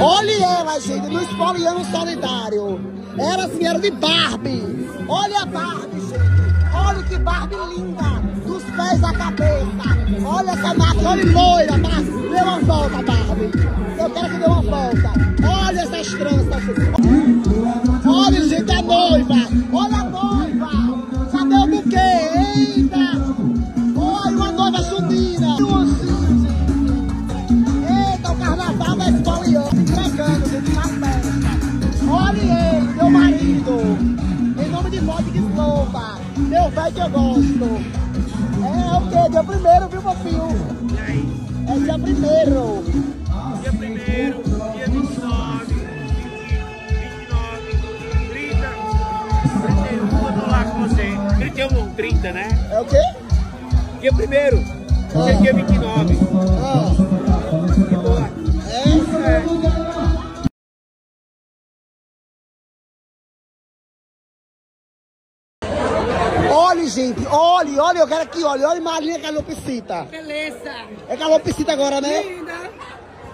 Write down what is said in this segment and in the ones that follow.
Olha ela, gente, no espoliano solidário. Ela assim era de Barbie. Olha a Barbie, gente. Olha que Barbie linda. Dos pés à cabeça. Olha essa máquina, olha loira, mas dê uma volta, Barbie. Eu quero que dê uma volta. Olha essas tranças. Que eu gosto. É o quê? Dia primeiro, viu, meu filho? É dia primeiro. Dia primeiro, dia 29, 20, 29, 30, 31, eu tô lá com você. 31 não, 30, né? É o quê? Dia primeiro, é dia 29. Olha, gente, olha, olha, eu quero aqui, olha, olha Marinha Calopsita. Beleza. É Calopsita agora, né? Linda.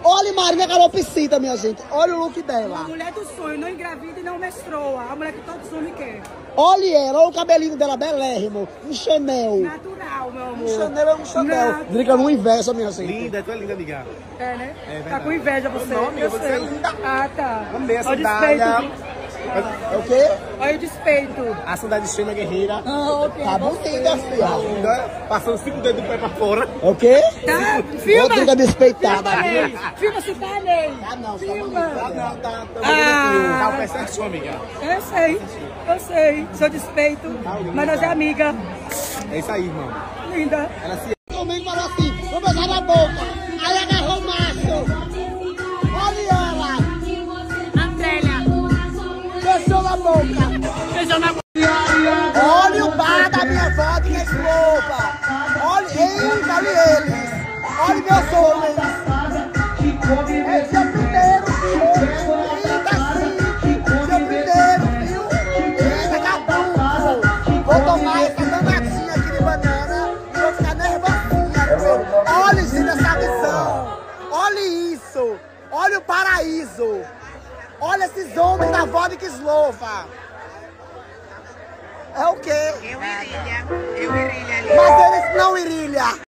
Olha Marinha Calopsita, minha gente. Olha o look A dela. mulher do sonho, não engravida e não menstrua. A mulher que todo sonho quer. Olha ela, olha o cabelinho dela, belérrimo. Um Chanel. Natural, meu amor. Um Chanel é um Chanel. Drica no inverso, minha gente. Linda, tu é linda, amiga. É, né? É tá com inveja você. Não, amiga, eu você sei. é linda. Ah, tá. Amei a Olha despeito. É o quê? Olha o despeito. A sandália de Xena Guerreira. Ah, ok. Tá bonita, filha. Passando cinco dedos do pé pra fora. É o quê? Tá, filma. Outra despeitada. Filma, Ney. Filma se tá, Ney. Ah, não, tá Filma. Ah, não, tá, tá Ah. Tá o pé certinho, amiga. Eu sei, eu sei. Seu despeito. Mas nós é amiga. É isso aí, irmão. Linda. Ela se Comigo falou assim, Olha o bar da minha vodka escova. Olha, eita, olha eles. Olha meus homens. É dia primeiro, viu? Eita, sim. Dia primeiro, viu? Eita, caduco. Vou tomar essa danadinha aqui de banana e vou ficar nervosinha? Olha, gente, essa visão. Olha isso. Olha o paraíso. Olha esses homens da vodka eslova. É o quê? Eu iria, eu iria ali. Mas eles não irilha.